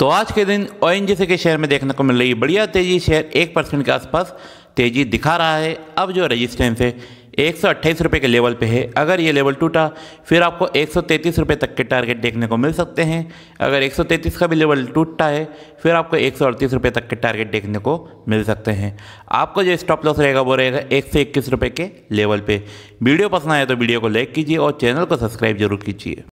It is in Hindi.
तो आज के दिन ओएनजीसी के शेयर में देखने को मिल रही है बढ़िया तेज़ी शेयर एक परसेंट के आसपास तेज़ी दिखा रहा है। अब जो रजिस्टेंस है, एक सौ अट्ठाईस रुपये के लेवल पे है। अगर ये लेवल टूटा, फिर आपको एक सौ तैंतीस रुपये तक के टारगेट देखने को मिल सकते हैं। अगर एक सौ तैंतीस का भी लेवल टूटता है, फिर आपको एक सौ अड़तीस रुपये तक के टारगेट देखने को मिल सकते हैं। आपको जो स्टॉप लॉस रहेगा, वो रहेगा एक सौ इक्कीस रुपये के लेवल पे। वीडियो पसंद आए तो वीडियो को लाइक कीजिए और चैनल को सब्सक्राइब ज़रूर कीजिए।